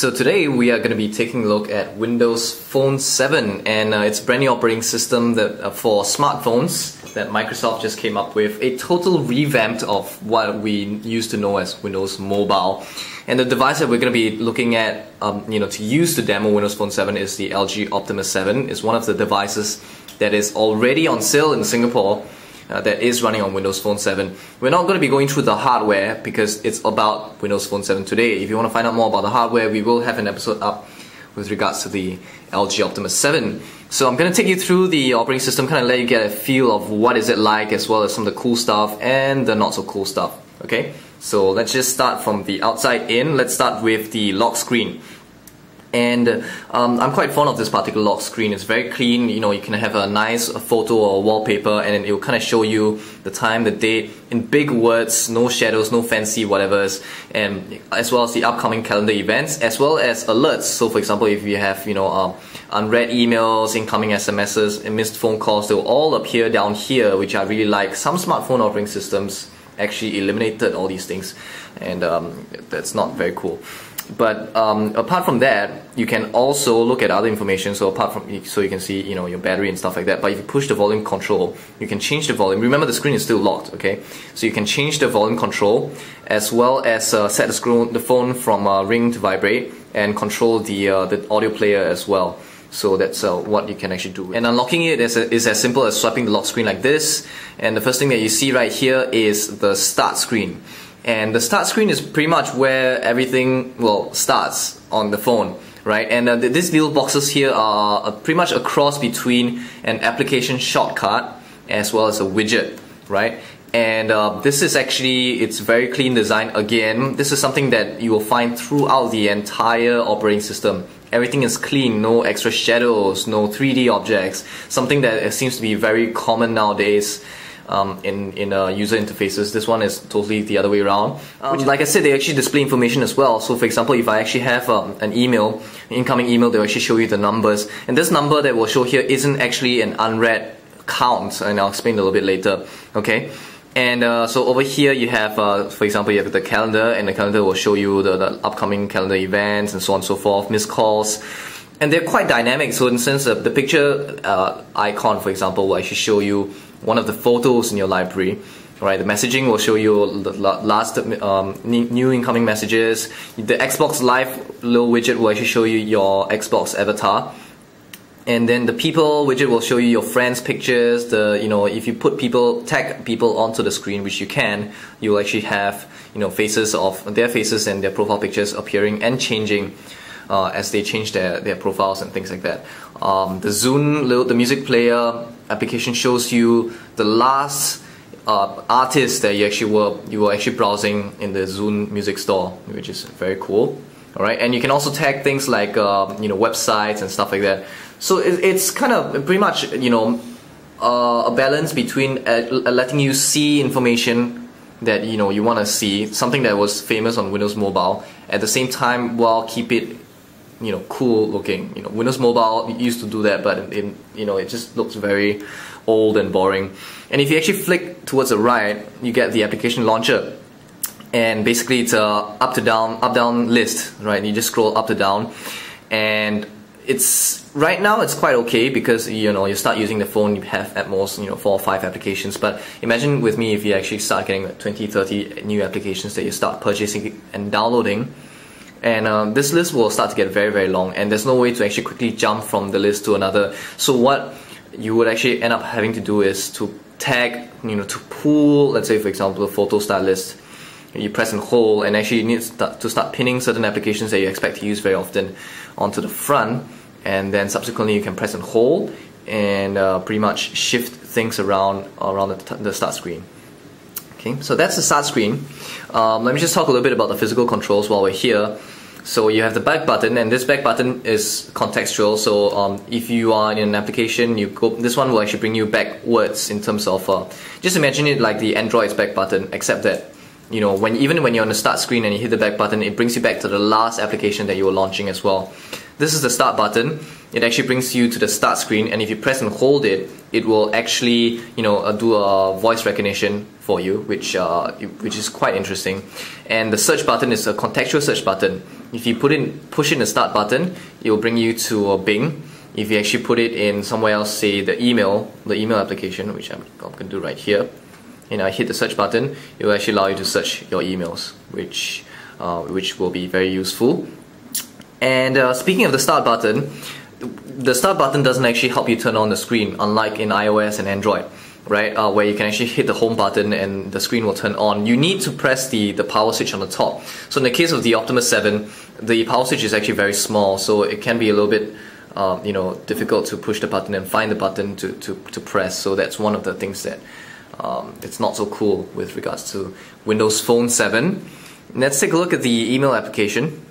So today we are going to be taking a look at Windows Phone 7 and uh, it's brand new operating system that uh, for smartphones that Microsoft just came up with a total revamp of what we used to know as Windows Mobile. And the device that we're going to be looking at, um, you know, to use to demo Windows Phone 7 is the LG Optimus 7. It's one of the devices that is already on sale in Singapore uh, that is running on Windows Phone 7. We're not going to be going through the hardware because it's about Windows Phone 7 today. If you want to find out more about the hardware, we will have an episode up with regards to the LG Optimus 7. So I'm going to take you through the operating system, kind of let you get a feel of what is it like as well as some of the cool stuff and the not so cool stuff. Okay, so let's just start from the outside in. Let's start with the lock screen and um, I'm quite fond of this particular lock screen. It's very clean. You know, you can have a nice photo or wallpaper, and it will kind of show you the time, the date in big words, no shadows, no fancy whatever's, and as well as the upcoming calendar events, as well as alerts. So, for example, if you have you know um, unread emails, incoming SMSs, and missed phone calls, they will all appear down here, which I really like. Some smartphone operating systems actually eliminated all these things, and um, that's not very cool. But um, apart from that, you can also look at other information. So apart from so you can see you know your battery and stuff like that. But if you push the volume control, you can change the volume. Remember the screen is still locked. Okay, so you can change the volume control as well as uh, set the, screen, the phone from uh, ring to vibrate and control the uh, the audio player as well. So that's uh, what you can actually do. And unlocking it is, is as simple as swiping the lock screen like this. And the first thing that you see right here is the start screen. And the start screen is pretty much where everything, well, starts on the phone, right? And uh, these little boxes here are uh, pretty much a cross between an application shortcut as well as a widget, right? And uh, this is actually, it's very clean design. Again, this is something that you will find throughout the entire operating system. Everything is clean, no extra shadows, no 3D objects, something that seems to be very common nowadays um, in in uh, user interfaces. This one is totally the other way around. Um, which, like I said, they actually display information as well. So, for example, if I actually have um, an email, incoming email, they'll actually show you the numbers. And this number that will show here isn't actually an unread count, and I'll explain a little bit later. Okay. And uh, so over here you have, uh, for example, you have the calendar, and the calendar will show you the, the upcoming calendar events and so on and so forth, missed calls and they're quite dynamic. So in the sense of the picture uh, icon, for example, will actually show you one of the photos in your library. Right, the messaging will show you the last um, new incoming messages. The Xbox Live little widget will actually show you your Xbox avatar, and then the people widget will show you your friends' pictures. The you know if you put people tag people onto the screen, which you can, you will actually have you know faces of their faces and their profile pictures appearing and changing uh, as they change their, their profiles and things like that. Um, the Zune, the music player application shows you the last uh, artist that you actually were you were actually browsing in the Zune music store, which is very cool. All right, and you can also tag things like uh, you know websites and stuff like that. So it, it's kind of pretty much you know uh, a balance between uh, letting you see information that you know you want to see, something that was famous on Windows Mobile, at the same time while keep it you know cool looking. You know, Windows Mobile used to do that, but in, you know it just looks very old and boring. And if you actually flick towards the right, you get the application launcher. And basically, it's a up to down, up down list, right? You just scroll up to down, and it's right now it's quite okay because you know you start using the phone you have at most you know four or five applications but imagine with me if you actually start getting 20 30 new applications that you start purchasing and downloading and um, this list will start to get very very long and there's no way to actually quickly jump from the list to another. So what you would actually end up having to do is to tag you know to pull let's say for example a photo style list. You press and hold and actually you need to start pinning certain applications that you expect to use very often onto the front and then subsequently you can press and hold and uh, pretty much shift things around around the, the start screen Okay, so that's the start screen. Um, let me just talk a little bit about the physical controls while we're here. So you have the back button, and this back button is contextual. So um, if you are in an application, you go. This one will actually bring you backwards in terms of. Uh, just imagine it like the Android's back button, except that you know when even when you're on the start screen and you hit the back button, it brings you back to the last application that you were launching as well. This is the start button. It actually brings you to the start screen, and if you press and hold it, it will actually, you know, uh, do a voice recognition for you, which uh, which is quite interesting. And the search button is a contextual search button. If you put in push in the start button, it will bring you to a Bing. If you actually put it in somewhere else, say the email, the email application, which I'm, I'm going to do right here, and I hit the search button, it will actually allow you to search your emails, which uh, which will be very useful. And uh, speaking of the start button, the start button doesn't actually help you turn on the screen, unlike in iOS and Android, right? Uh, where you can actually hit the home button and the screen will turn on. You need to press the, the power switch on the top. So in the case of the Optimus 7, the power switch is actually very small, so it can be a little bit um, you know, difficult to push the button and find the button to, to, to press. So that's one of the things that um, it's not so cool with regards to Windows Phone 7. Let's take a look at the email application.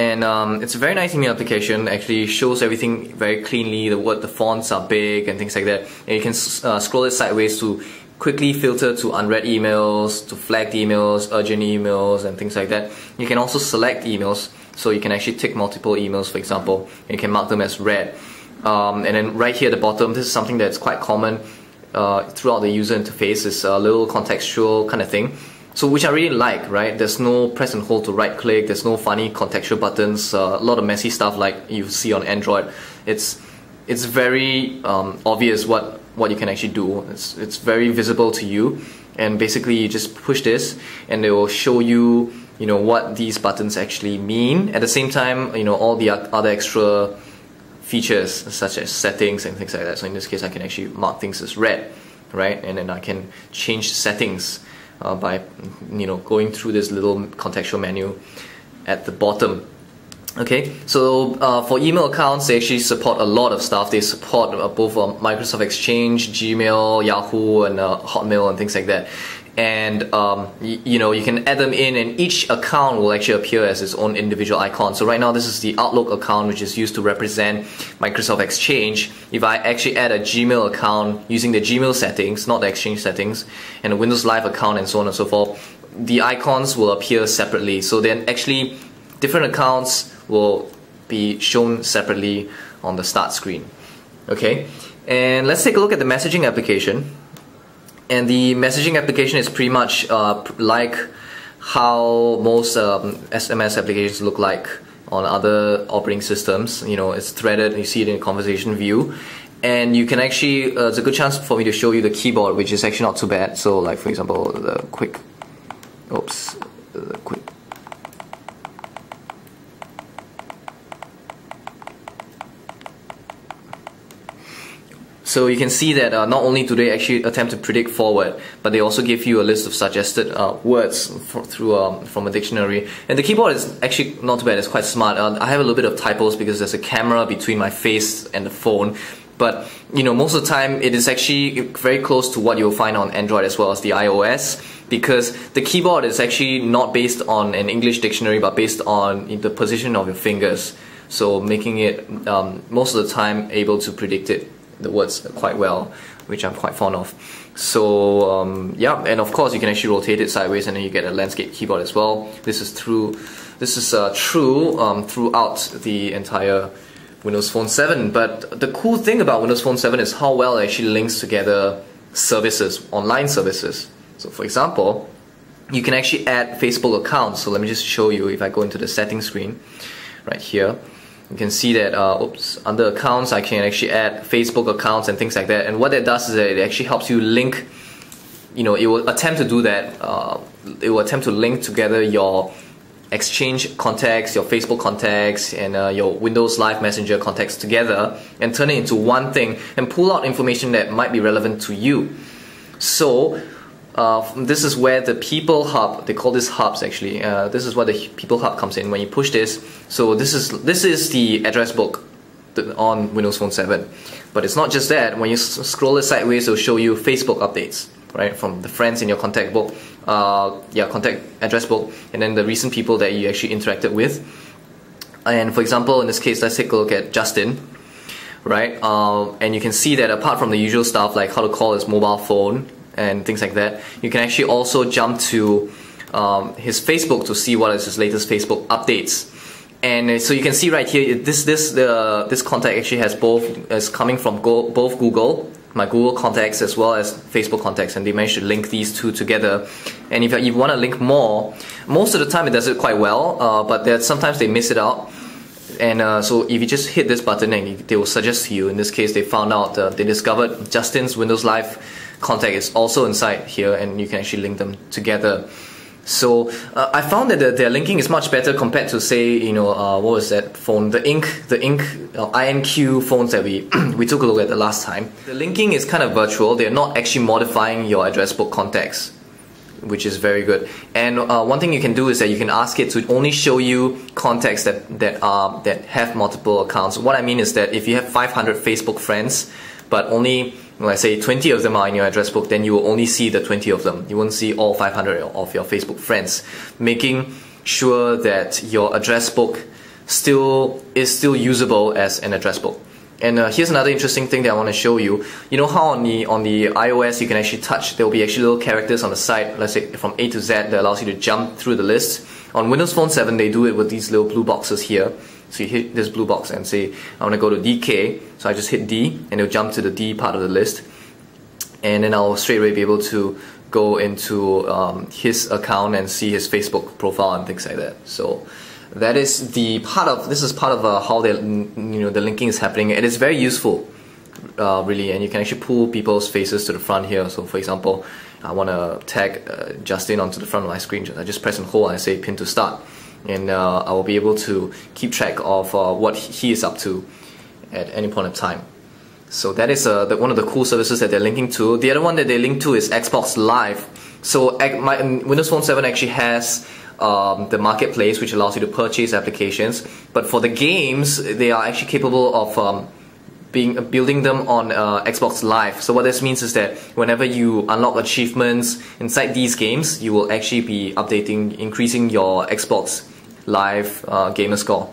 And um, it's a very nice email application. Actually, shows everything very cleanly. The word, the fonts are big and things like that. And you can uh, scroll it sideways to quickly filter to unread emails, to flagged emails, urgent emails, and things like that. You can also select emails, so you can actually tick multiple emails, for example, and you can mark them as read. Um, and then right here at the bottom, this is something that's quite common uh, throughout the user interface. It's a little contextual kind of thing. So which I really like, right? There's no press and hold to right click. There's no funny contextual buttons. Uh, a lot of messy stuff like you see on Android. It's it's very um, obvious what what you can actually do. It's it's very visible to you, and basically you just push this, and it will show you you know what these buttons actually mean. At the same time, you know all the other extra features such as settings and things like that. So in this case, I can actually mark things as read, right? And then I can change settings uh, by you know going through this little contextual menu at the bottom. Okay, so uh, for email accounts, they actually support a lot of stuff. They support uh, both uh, Microsoft Exchange, Gmail, Yahoo, and uh, Hotmail, and things like that and um, you know you can add them in and each account will actually appear as its own individual icon. So right now this is the Outlook account which is used to represent Microsoft Exchange. If I actually add a Gmail account using the Gmail settings not the Exchange settings and a Windows Live account and so on and so forth the icons will appear separately. So then actually different accounts will be shown separately on the start screen. Okay? And let's take a look at the messaging application and the messaging application is pretty much uh, like how most um, SMS applications look like on other operating systems. You know, it's threaded, you see it in conversation view. And you can actually, uh, it's a good chance for me to show you the keyboard, which is actually not too bad. So like, for example, the quick, oops, the quick So you can see that uh, not only do they actually attempt to predict forward, but they also give you a list of suggested uh, words for, through um, from a dictionary. And the keyboard is actually not too bad. It's quite smart. Uh, I have a little bit of typos because there's a camera between my face and the phone. But you know, most of the time it is actually very close to what you'll find on Android as well as the iOS because the keyboard is actually not based on an English dictionary but based on the position of your fingers. So making it um, most of the time able to predict it the words quite well, which I'm quite fond of. So um, yeah, and of course you can actually rotate it sideways, and then you get a landscape keyboard as well. This is true. This is uh, true um, throughout the entire Windows Phone 7. But the cool thing about Windows Phone 7 is how well it actually links together services, online services. So for example, you can actually add Facebook accounts. So let me just show you if I go into the settings screen right here you can see that uh, oops, under accounts I can actually add Facebook accounts and things like that. And what that does is that it actually helps you link you know it will attempt to do that uh, it will attempt to link together your exchange contacts your Facebook contacts and uh, your Windows Live Messenger contacts together and turn it into one thing and pull out information that might be relevant to you. So uh, this is where the people hub they call this hubs actually. Uh, this is where the people hub comes in when you push this. So this is this is the address book on Windows Phone 7 but it's not just that. When you scroll it sideways it'll show you Facebook updates right from the friends in your contact book uh, yeah contact address book and then the recent people that you actually interacted with. And for example in this case let's take a look at Justin right? Um, and you can see that apart from the usual stuff like how to call his mobile phone and things like that. You can actually also jump to um, his Facebook to see what is his latest Facebook updates. and uh, so you can see right here this this uh, this contact actually has both is coming from go, both Google my Google contacts as well as Facebook contacts and they managed to link these two together and if you want to link more most of the time it does it quite well uh, but there sometimes they miss it out and uh, so if you just hit this button and they will suggest to you in this case they found out uh, they discovered Justin's Windows Live contact is also inside here and you can actually link them together so uh, I found that the, their linking is much better compared to say you know uh, what was that phone the INQ the INQ uh, INQ phones that we we took a look at the last time. The linking is kind of virtual. They're not actually modifying your address book contacts which is very good. And uh, one thing you can do is that you can ask it to only show you contacts that that are that have multiple accounts. What I mean is that if you have 500 Facebook friends, but only let's say 20 of them are in your address book, then you will only see the 20 of them. You won't see all 500 of your Facebook friends, making sure that your address book still is still usable as an address book. And uh, here's another interesting thing that I want to show you. You know how on the on the iOS you can actually touch. There will be actually little characters on the side. Let's say from A to Z that allows you to jump through the list. On Windows Phone 7, they do it with these little blue boxes here. So you hit this blue box and say, I want to go to DK. So I just hit D and it'll jump to the D part of the list. And then I'll straight away be able to go into um, his account and see his Facebook profile and things like that. So that is the part of, this is part of uh, how the, you know, the linking is happening. It is very useful. Uh, really, and you can actually pull people's faces to the front here. So, for example, I want to tag uh, Justin onto the front of my screen. I just press and hold and I say pin to start and uh, I will be able to keep track of uh, what he is up to at any point of time. So that is uh, the, one of the cool services that they're linking to. The other one that they link to is Xbox Live. So my, Windows Phone 7 actually has um, the marketplace which allows you to purchase applications, but for the games they are actually capable of um, being uh, building them on uh, Xbox Live. So what this means is that whenever you unlock achievements inside these games, you will actually be updating, increasing your Xbox Live uh, gamer score.